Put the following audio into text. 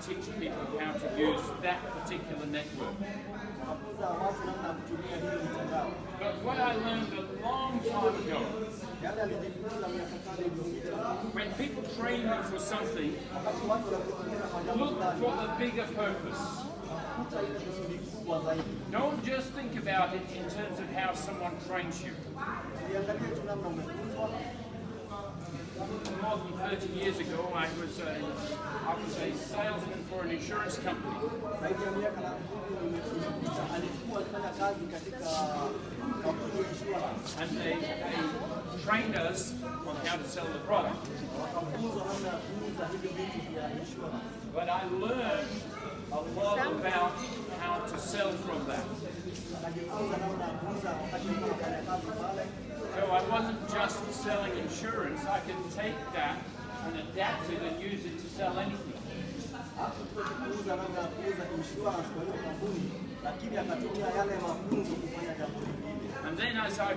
teach people how to use that particular network. But what I learned a long time ago, when people train you for something, look for the bigger purpose. Don't just think about it in terms of how someone trains you. More than 30 years ago, I was a, I was a salesman for an insurance company. And they, they trained us on how to sell the product. But I learned a lot about sell from that. So I wasn't just selling insurance, I could take that and adapt it and use it to sell anything. And then as I